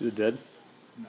Is it dead? No.